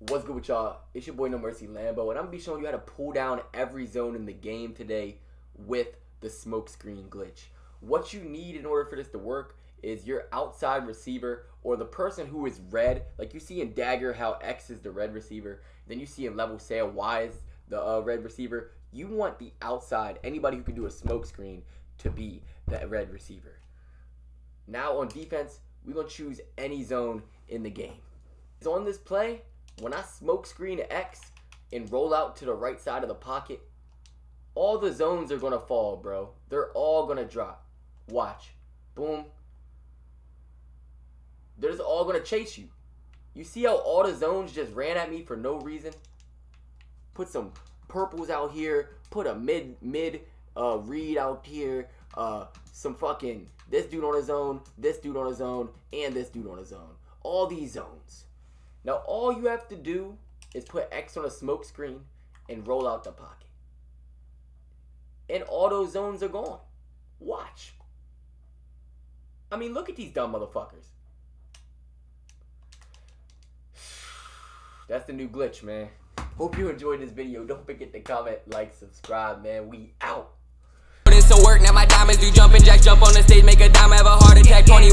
What's good with y'all? It's your boy No Mercy Lambo, and I'm gonna be showing you how to pull down every zone in the game today with the smokescreen glitch. What you need in order for this to work is your outside receiver or the person who is red. Like you see in Dagger how X is the red receiver, then you see in Level Sail Y is the uh, red receiver. You want the outside, anybody who can do a smokescreen, to be that red receiver. Now on defense, we're gonna choose any zone in the game. So on this play, when I smoke screen X and roll out to the right side of the pocket, all the zones are gonna fall, bro. They're all gonna drop. Watch. Boom. They're just all gonna chase you. You see how all the zones just ran at me for no reason? Put some purples out here. Put a mid mid uh read out here. Uh some fucking this dude on his own, this dude on his own, and this dude on his own. All these zones. Now all you have to do is put X on a smoke screen and roll out the pocket. And all those zones are gone. Watch. I mean, look at these dumb motherfuckers. That's the new glitch, man. Hope you enjoyed this video. Don't forget to comment, like, subscribe, man. We out. Put in some work, now my diamonds do jumping jack, jump on the stage, make a dime, have a heart attack. 21